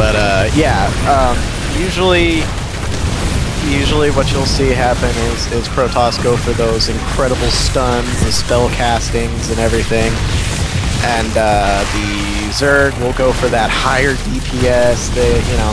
But uh, yeah, um, usually, usually what you'll see happen is is Protoss go for those incredible stuns, the spell castings, and everything, and uh, the Zerg will go for that higher DPS. They, you know,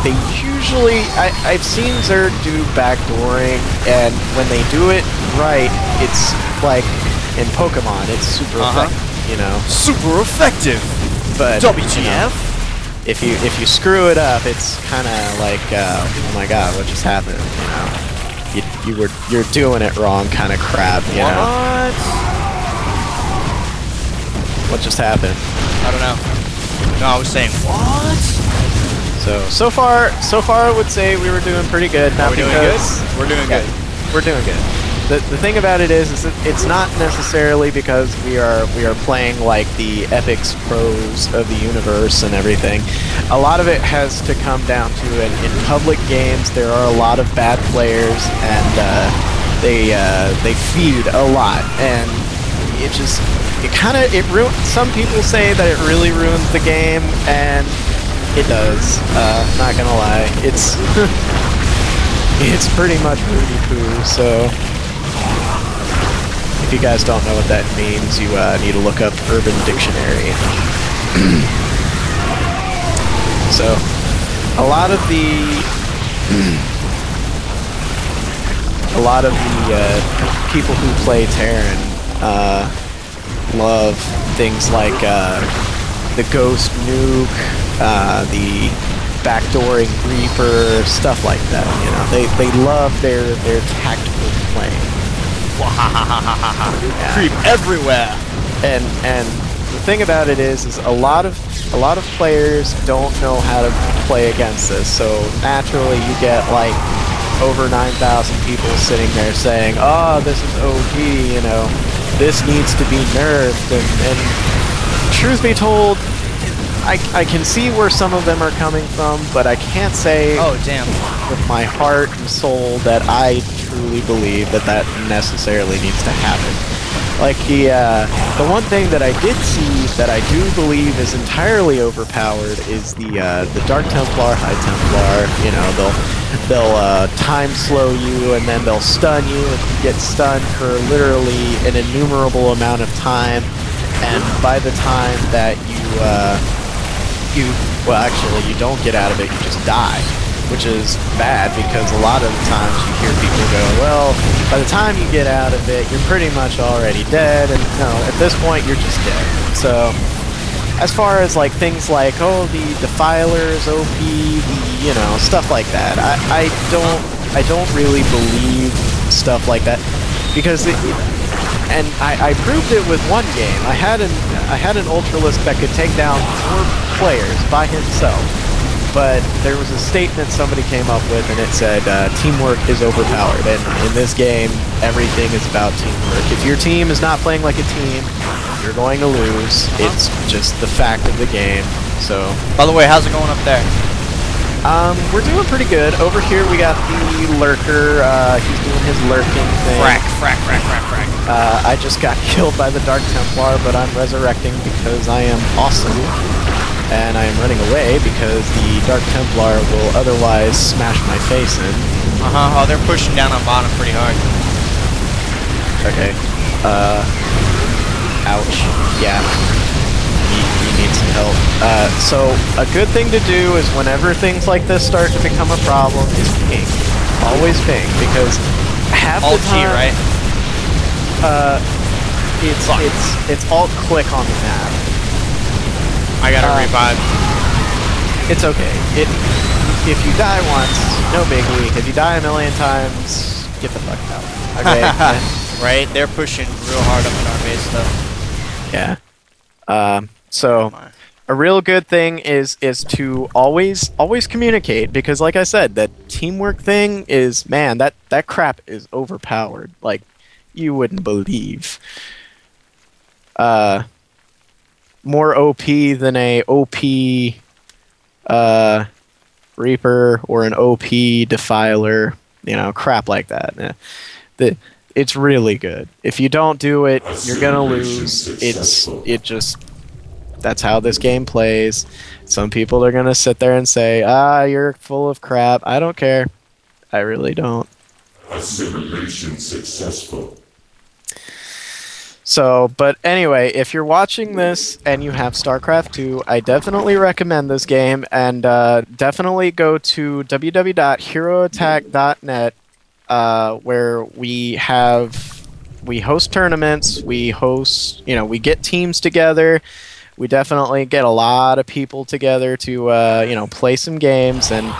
they usually I, I've seen Zerg do backdooring, and when they do it right, it's like in Pokemon, it's super Uh-huh. effective. You know, Super effective. but you know? If you if you screw it up, it's kind of like, uh, oh my god, what just happened? You know, you, you were you're doing it wrong, kind of crap. You know, What? what just happened? I don't know. No, I was saying what? So so far so far, I would say we were doing pretty good. Are Not we doing good? We're doing Yeah, good. we're doing good. The, the thing about it is, is that it's not necessarily because we are we are playing like the epics pros of the universe and everything. A lot of it has to come down to in, in public games there are a lot of bad players and uh, they uh, they feed a lot and it just it kind of it ruins. Some people say that it really ruins the game and it does. Uh, not gonna lie, it's. It's pretty much Rudy Poo, so if you guys don't know what that means, you uh, need to look up Urban Dictionary. so, a lot of the a lot of the uh, people who play Terran uh, love things like uh, the Ghost Nuke, uh, the backdooring Reaper, stuff like that. You know, they they love their their tactical playing. Creep everywhere. And and the thing about it is, is a lot of a lot of players don't know how to play against this. So naturally, you get like over 9,000 people sitting there saying, "Oh, this is OP," you know, this needs to be nerfed. And, and truth be told, I, I can see where some of them are coming from, but I can't say Oh damn. with my heart and soul that I truly believe that that necessarily needs to happen. Like the uh, the one thing that I did see that I do believe is entirely overpowered is the uh, the Dark Templar, High Templar. You know they'll they'll uh, time slow you and then they'll stun you and you get stunned for literally an innumerable amount of time. And by the time that you uh, you well actually you don't get out of it you just die which is bad because a lot of the times you hear people go well by the time you get out of it you're pretty much already dead and no at this point you're just dead. So as far as like things like oh the defilers op the you know stuff like that i, I don't i don't really believe stuff like that because it, and I, I proved it with one game. I had an I had an ultralisk that could take down four players by himself, but there was a statement somebody came up with, and it said uh, teamwork is overpowered. And in this game, everything is about teamwork. If your team is not playing like a team, you're going to lose. It's just the fact of the game. So By the way, how's it going up there? Um, we're doing pretty good. Over here, we got the lurker. Uh, he's doing his lurking thing. Frack, frack, frack, frack, frack. Uh, I just got killed by the Dark Templar, but I'm resurrecting because I am awesome. And I am running away because the Dark Templar will otherwise smash my face in. Uh huh. Oh, they're pushing down on bottom pretty hard. Okay. Uh. Ouch. Yeah. Need some help. Uh, so, a good thing to do is whenever things like this start to become a problem is ping. Always ping, because half Alt the time... right? Uh, it's Fuck. it's it's alt click on the map. I gotta Uh, revive. It's okay. It if you die once, no biggie. If you die a million times, get the fuck out. Okay. right? They're pushing real hard up in our base stuff. yeah. Um. So a real good thing is is to always always communicate because, like I said, that teamwork thing is man that that crap is overpowered. Like you wouldn't believe. Uh. More OP than a OP uh, Reaper or an OP Defiler, you know, crap like that. Yeah. The, it's really good. If you don't do it, you're gonna lose. It's it just That's how this game plays. Some people are gonna sit there and say, "Ah, you're full of crap." I don't care. I really don't. Assimilation successful. So, but anyway, if you're watching this and you have StarCraft 2, I definitely recommend this game and uh, definitely go to www.heroattack.net uh, where we have we host tournaments, we host, you know, we get teams together. We definitely get a lot of people together to uh, you know, play some games and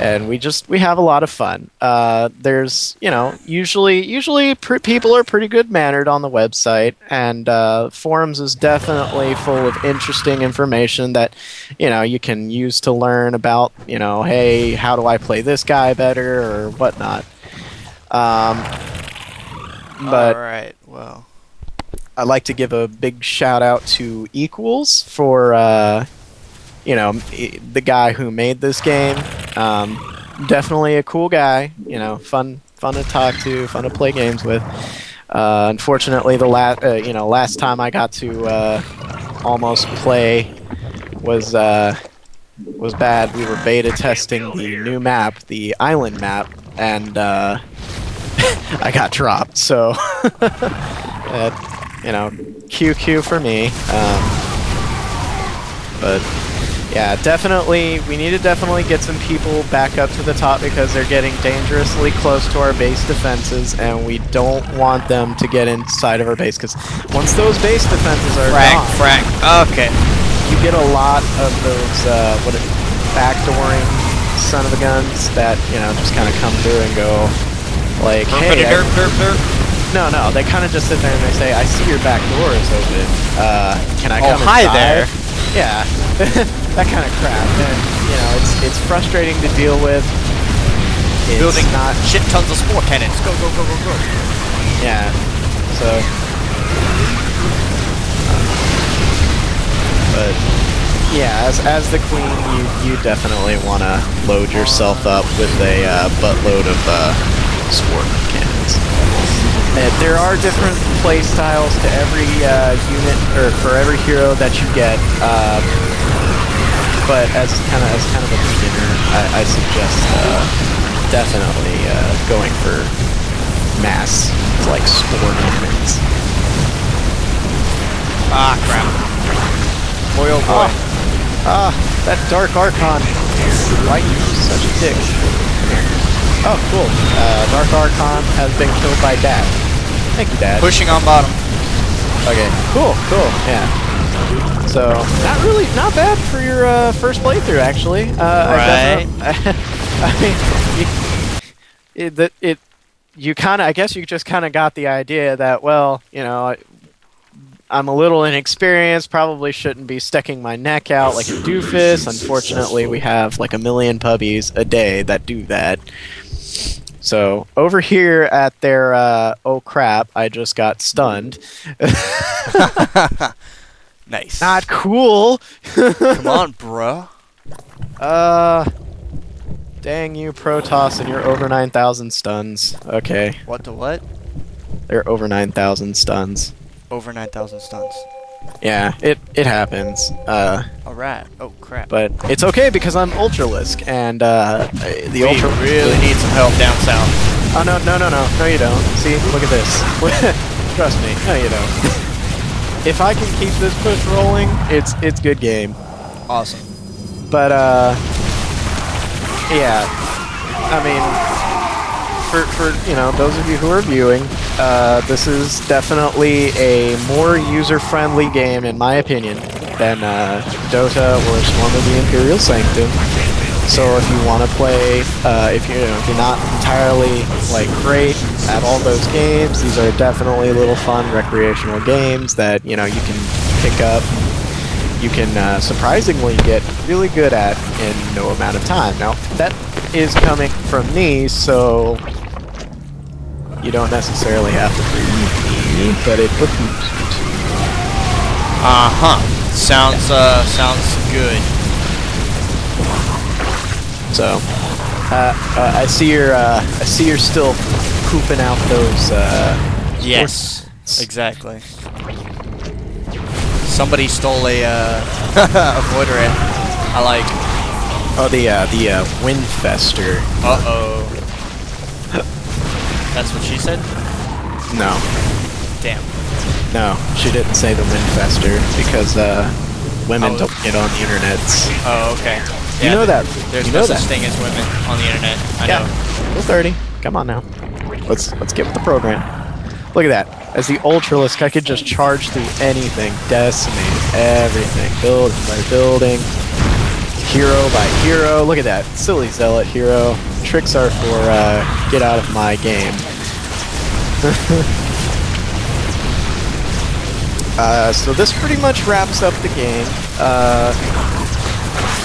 and we just we have a lot of fun. Uh, there's you know usually usually people are pretty good mannered on the website, and uh, forums is definitely full of interesting information that you know you can use to learn about you know hey how do I play this guy better or whatnot. Um, but All right. Well, I'd like to give a big shout out to Equals for, uh, you know, the guy who made this game. Um, definitely a cool guy. You know, fun, fun to talk to, fun to play games with. Uh, unfortunately, the last, uh, you know, last time I got to uh, almost play was uh, was bad. We were beta testing the new map, the island map, and uh, I got dropped. So. you know, QQ for me. Um, but yeah, definitely, we need to definitely get some people back up to the top because they're getting dangerously close to our base defenses, and we don't want them to get inside of our base because once those base defenses are frag, gone, frag. Okay. you get a lot of those uh, what backdooring son of a guns that you know just kind of come through and go like, hey, derp, derp, derp. No, no. They kind of just sit there and they say, "I see your back door is open. Uh, can I Oh, come hi inside?" there. Yeah, that kind of crap. And you know, it's it's frustrating to deal with. It's Building not. shit tons of spore cannons. Go, go, go, go, go. Yeah. So. But yeah, as as the queen, you you definitely want to load yourself up with a uh, buttload of uh, spore cannons. Uh, there are different play styles to every uh, unit or for every hero that you get. Um, but as kind of as kind of a beginner, I, I suggest uh, definitely uh, going for mass like spore cannons. Ah, crap. Boy, oh boy. Ah, that Dark Archon. Why you such a dick? Oh, cool. Uh, Dark Archon has been killed by Dad. Thank you, Dad. Pushing on bottom. Okay. Cool. Cool. Yeah. So not really, not bad for your uh, first playthrough, actually. Uh, I, I mean, you, it, it, you kind of, I guess you just kind of got the idea that, well, you know, I'm a little inexperienced. Probably shouldn't be sticking my neck out like a doofus. Unfortunately, we have like a million puppies a day that do that. So over here at their uh, oh crap, I just got stunned. Nice. Not cool. Come on, bruh. Uh, dang you, Protoss, and your over 9,000 stuns. Okay, What to what? they're over 9,000 stuns. Over 9,000 stuns. Yeah, it it happens. Uh, Alright. Oh, crap. but it's okay because I'm Ultralisk, and uh, the we Ultra really need some help down south. Oh no no no no no you don't. See, look at this. Trust me. No you don't. if I can keep this push rolling, it's it's good game. Awesome. But uh, yeah. I mean, for for you know those of you who are viewing, uh, this is definitely a more user-friendly game in my opinion than uh, Dota or Storm of the Imperial Sanctum. So if you want to play, uh, if you you know, if you're not entirely like great at all those games, these are definitely little fun recreational games that you know you can pick up you can uh, surprisingly get really good at in no amount of time. Now, that is coming from me, so you don't necessarily have to me, but it behooves you to. Uh-huh. Sounds, uh, sounds good. So, uh, uh, I see you're, uh, I see you're still pooping out those, uh, Yes. Exactly. Somebody stole a uh, avoider. I like. Oh, the uh, the uh, Windfester. Uh oh. That's what she said. No, Damn. no, she didn't say the wind Windfester because uh, women Oh. don't get on the internet. Oh, okay. You know that. There's you no know such that. thing as women on the internet. I Yeah. know. We're 30. Come on now. Let's let's get with the program. Look at that. As the Ultralisk, I could just charge through anything, decimate everything, building by building, hero by hero. Look at that. Silly zealot hero. Tricks are for uh, get out of my game. uh, so this pretty much wraps up the game. Uh,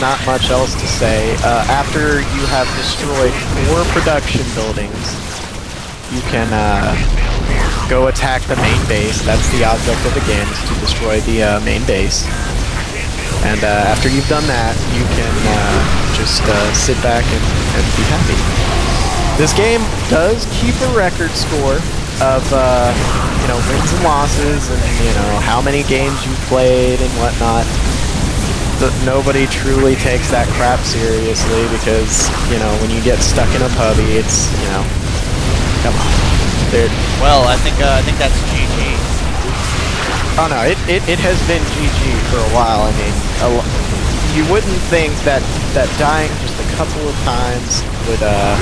not much else to say. Uh, after you have destroyed four production buildings, you can uh, go attack the main base. That's the object of the game, is to destroy the uh, main base. And uh, after you've done that, you can uh, just uh, sit back and, and be happy. This game does keep a record score of uh, you know wins and losses, and you know how many games you've played and whatnot that nobody truly takes that crap seriously because you know when you get stuck in a pubby, it's you know, come on, there. Well, I think uh, I think that's GG. Oh no, it, it, it has been GG for a while. I mean, you wouldn't think that that dying just a couple of times would uh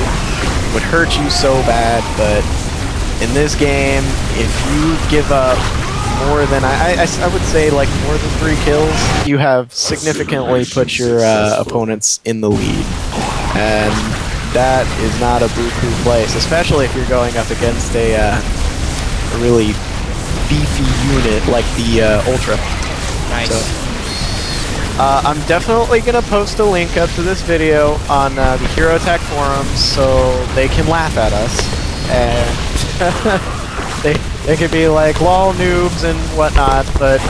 would hurt you so bad, but in this game, if you give up more than I, I, I would say like more than three kills, you have significantly put your uh, opponents in the lead, and that is not a buku place, especially if you're going up against a, uh, a really beefy unit like the uh, Ultra. Nice. So- Uh, I'm definitely gonna post a link up to this video on uh, the Hero Attack forums so they can laugh at us and they they could be like lol noobs and whatnot, but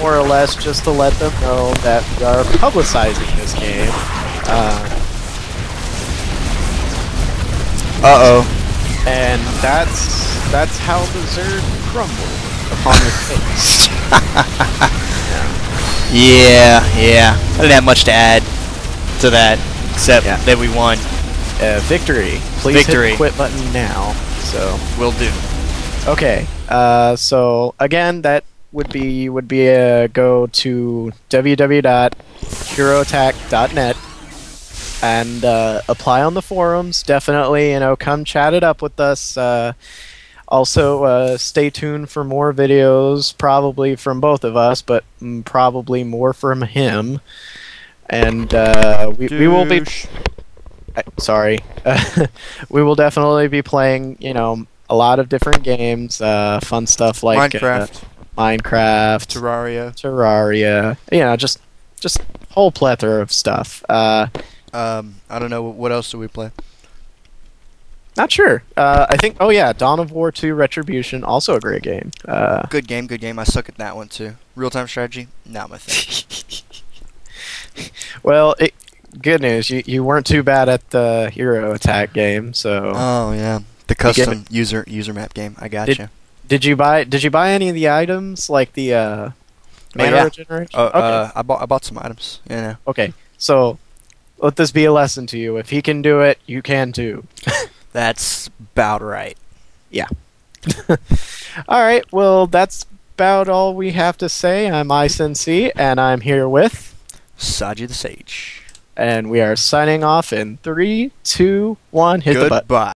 more or less just to let them know that we are publicizing this game. Uh, Uh oh. and that's that's how the Zerg crumbled upon your face. Yeah, yeah. I didn't have much to add to that, except Yeah. that we won. Uh, victory. Please hit the quit button now. So. we'll do. Okay, uh, so again, that would be would be a go to www.heroattack.net and uh, apply on the forums. Definitely, you know, come chat it up with us. Uh, also, uh, stay tuned for more videos, probably from both of us, but mm, probably more from him. And uh, we, we will be I- sorry. we will definitely be playing, you know, a lot of different games, uh, fun stuff like Minecraft, uh, Minecraft, Terraria. Terraria, you know, just just whole plethora of stuff. Uh, Um, I don't know what else do we play. Not sure. Uh, I think. Oh yeah, Dawn of War 2 Retribution, also a great game. Uh, Good game, good game. I suck at that one too. Real time strategy, not my thing. well, it, good news. You you weren't too bad at the Hero Attack game. So Oh yeah, the custom user user map game. I got gotcha. did you buy did you buy any of the items like the uh, mana yeah. regeneration? Oh, okay. uh, I bought I bought some items. You know. Okay, so let this be a lesson to you. If he can do it, you can too. That's about right. Yeah. all right, well, that's about all we have to say. I'm Isensea, and I'm here with, Sajji the Sage. and we are signing off in three, two, one. Hit the button. Goodbye.